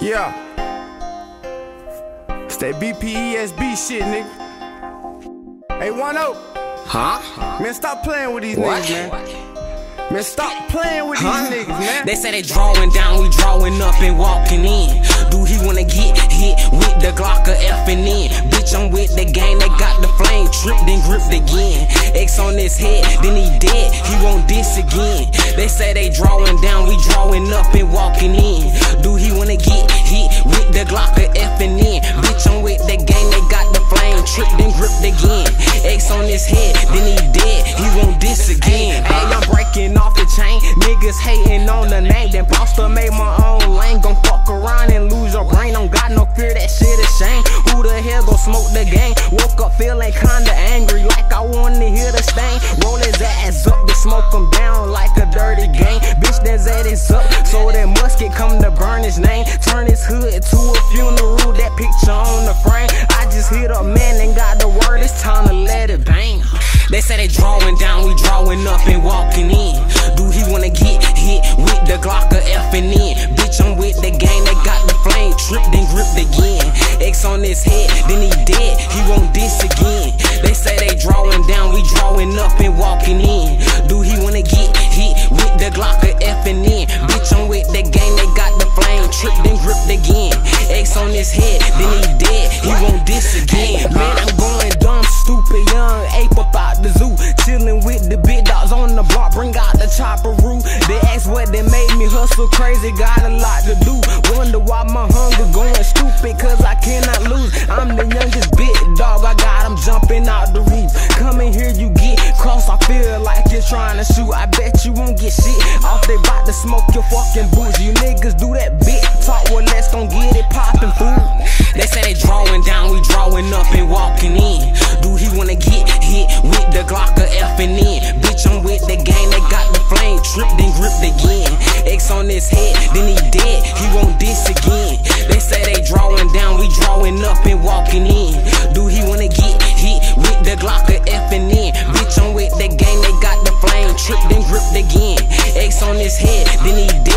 Yeah. It's that BPESB shit, nigga. Hey, 1 0. Huh? Man, stop playing with these What? niggas, man. Man, stop playing with Huh? these niggas, man. They say they drawing down, we drawing up and walking in. Do he wanna get hit with the Glock or FN? Bitch, I'm with the gang, they got the flame tripped and gripped again. X on his head, then he dead, he won't diss again. They say they drawing down, we drawing his head, then he dead, he won't diss again. Hey, I'm breaking off the chain, niggas hating on the name. Then Bosta made my own lane, gon' fuck around and lose your brain. Don't got no fear, that shit is shame. Who the hell gon' smoke the gang? Woke up feeling kinda angry, like I wanna hear the stain. Roll his ass up, then smoke him down like a dirty game. Bitch, that Z is up, so that musket come to burn his name. Turn his hood to a funeral, that picture on the frame. I just hit a man and got the word, his head, then he dead, he won't diss again. They say they drawing down, we drawing up and walking in. Do he wanna get hit with the Glock or FN? Bitch, I'm with the gang, they got the flame tripped and gripped again. X on his head, then he dead, he won't diss again. Man, I'm going dumb, stupid, young ape up out the zoo. Chillin' with the big dogs on the block, bring out the chopper so crazy, got a lot to do. Wonder why my hunger going stupid, cause I cannot lose. I'm the youngest bitch, dog, I got him jumping out the roof. Coming here, you get cross, I feel like you're trying to shoot. I bet you won't get shit off, they bout to smoke your fucking boots. You niggas do that bit, talk, well, let's gon' get it poppin', fool. his head, then he dead, he won't this again. They say they drawing down, we drawing up and walking in. Do he wanna get hit with the Glock or F and N? Bitch, I'm with the gang, they got the flame, tripped and gripped again. X on his head, then he dead.